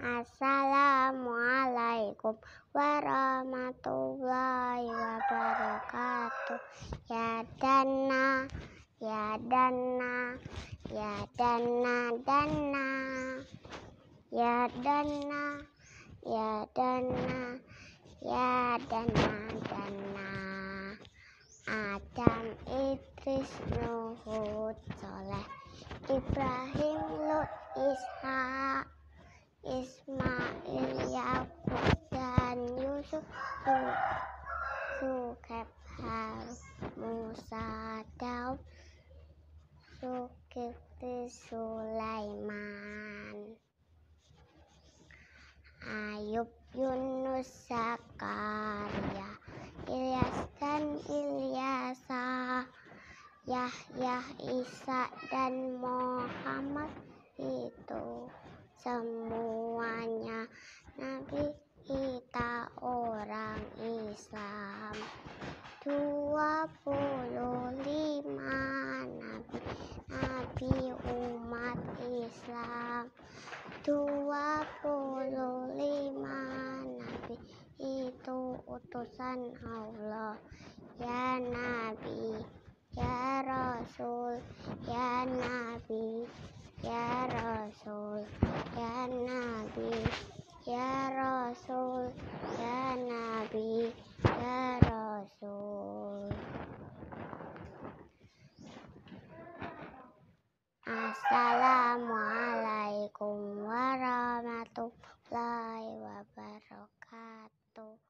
Assalamualaikum warahmatullahi wabarakatuh. Ya dana, ya dana, ya dana, dana. Ya dana, ya dana, ya dana, dana. Adam, Idris, Nuhud, Soleh, Ibrahim, Lut, Ishak. Ismail, Yakub dan Yusuf Zulkifli, Musa, Daud, Zulkifli, Sulaiman, Ayub, Yunus, Zakaria, Ilyas dan Ilyasa, Yahya, Isa dan Muhammad itu semuanya. Nabi kita orang Islam. Dua puluh lima Nabi Nabi umat Islam. Dua puluh lima Nabi itu utusan Allah. Ya Nabi ya Rasul ya Nabi ya Rasul warahmatullahi wabarakatuh.